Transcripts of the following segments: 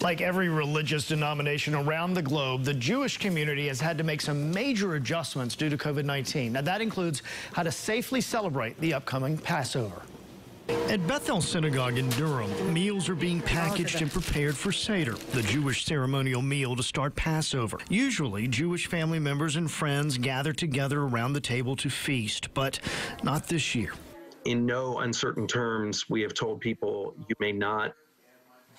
Like every religious denomination around the globe, the Jewish community has had to make some major adjustments due to COVID-19. Now, that includes how to safely celebrate the upcoming Passover. At Beth El Synagogue in Durham, meals are being packaged and prepared for Seder, the Jewish ceremonial meal to start Passover. Usually, Jewish family members and friends gather together around the table to feast, but not this year. In no uncertain terms, we have told people you may not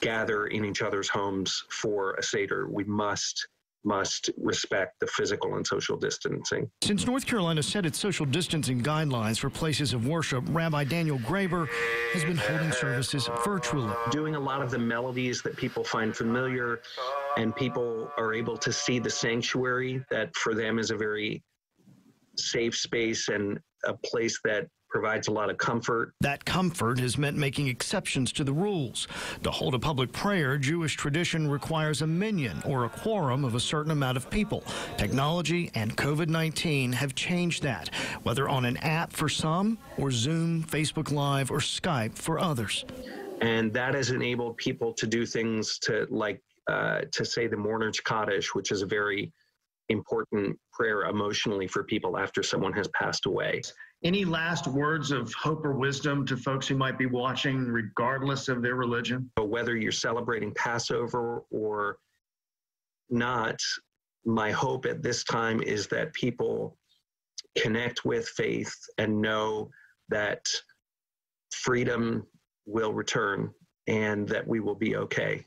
gather in each other's homes for a Seder. We must must respect the physical and social distancing. Since North Carolina set its social distancing guidelines for places of worship, Rabbi Daniel Greyber has been holding services virtually. Doing a lot of the melodies that people find familiar, and people are able to see the sanctuary that for them is a very safe space and a place that provides a lot of comfort. That comfort has meant making exceptions to the rules. To hold a public prayer, Jewish tradition requires a minyan or a quorum of a certain amount of people. Technology and COVID 19 have changed that, whether on an app for some, or Zoom, Facebook Live, or Skype for others. And that has enabled people to do things to like uh, to say the Mourner's Kaddish, which is a very important prayer emotionally for people after someone has passed away. Any last words of hope or wisdom to folks who might be watching, regardless of their religion? Whether you're celebrating Passover or not, my hope at this time is that people connect with faith and know that freedom will return and that we will be okay.